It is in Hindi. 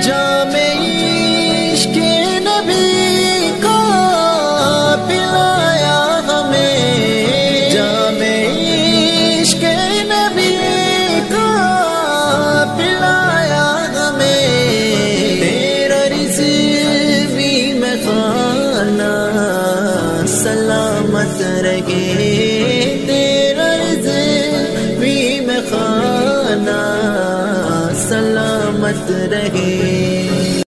जामे इश्क नबी को पिलाया हमें। जामे इश्क नबी को पिलाया हमें। तेरा रिजवी में खाना सलामत रहे। तेरा रिजवी में खाना समझ रहे